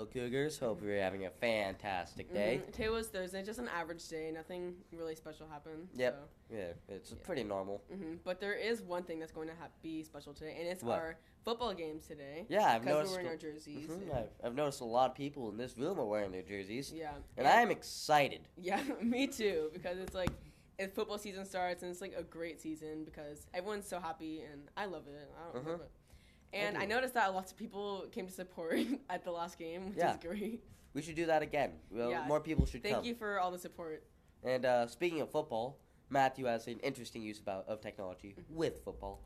Hello, Cougars. Hope you're having a fantastic day. Mhm. Today was Thursday, just an average day. Nothing really special happened. Yep. Yeah, it's pretty normal. hmm But there is one thing that's going to ha- be special today, and it's What? our football games today. Yeah, I've because noticed. we're wearing a- our jerseys. Mhm, and- I've, I've noticed a lot of people in this room are wearing their jerseys, yeah. and I am excited. Yeah, me too. Because it's like, if football season starts, and it's like a great season because everyone's so happy, and I love it. I don't Mhm. Love it. And do. I noticed that lots of people came to support at the last game, which Yeah. is great. We should do that again. Well, Yeah. more people should Thank come. you for all the support. And uh, speaking of football, Matthew has an interesting use about of technology with football.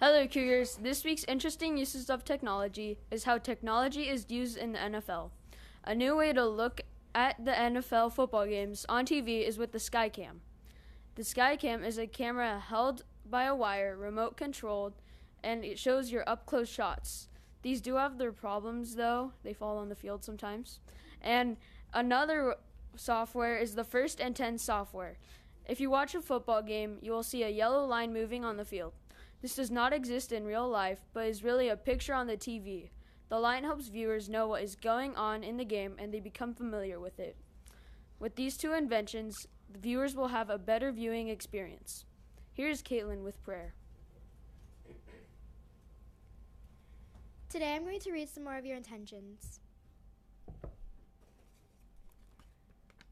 Hello, Cougars. This week's interesting uses of technology is how technology is used in the NFL. A new way to look at the NFL football games on TV is with the Skycam. The Skycam is a camera held by a wire, remote controlled, and it shows your up close shots. These do have their problems, though. They fall on the field sometimes. And another software is the First and Ten software. If you watch a football game, you will see a yellow line moving on the field. This does not exist in real life, but is really a picture on the TV. The line helps viewers know what is going on in the game and they become familiar with it. With these two inventions, the viewers will have a better viewing experience. Here's Caitlin with prayer. Today I'm going to read some more of your intentions.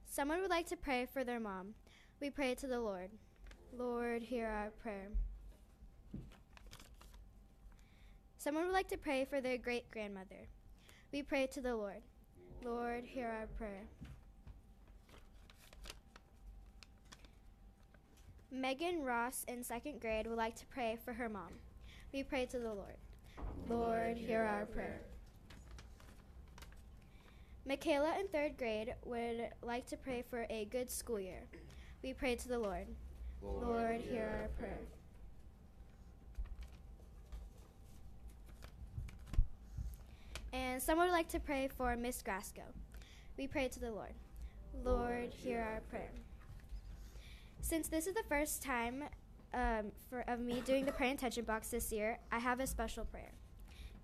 Someone would like to pray for their mom. We pray to the Lord. Lord, hear our prayer. Someone would like to pray for their great grandmother. We pray to the Lord. Lord, hear our prayer. Megan Ross in second grade would like to pray for her mom. We pray to the Lord. Lord, hear our prayer. Michaela in third grade would like to pray for a good school year. We pray to the Lord. Lord, hear our prayer. And someone would like to pray for Miss Grasco. We pray to the Lord. Lord, hear our prayer. Since this is the first time um, for, of me doing the prayer intention box this year, I have a special prayer.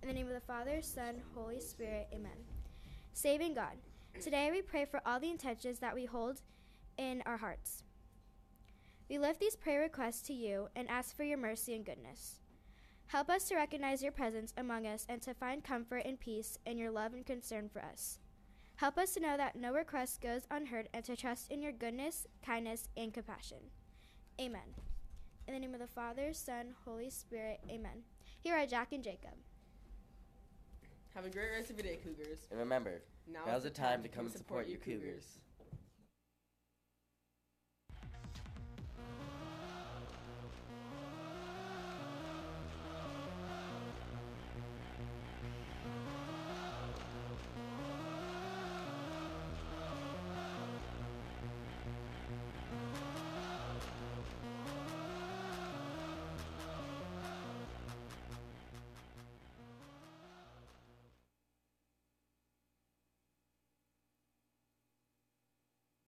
In the name of the Father, Son, Holy Spirit, Amen. Saving God, today we pray for all the intentions that we hold in our hearts. We lift these prayer requests to you and ask for your mercy and goodness. Help us to recognize your presence among us and to find comfort and peace in your love and concern for us. Help us to know that no request goes unheard and to trust in your goodness, kindness, and compassion. Amen. In the name of the Father, Son, Holy Spirit, Amen. Here are Jack and Jacob. Have a great rest of your day, Cougars. And remember, Now now's the time to come and support your Cougars.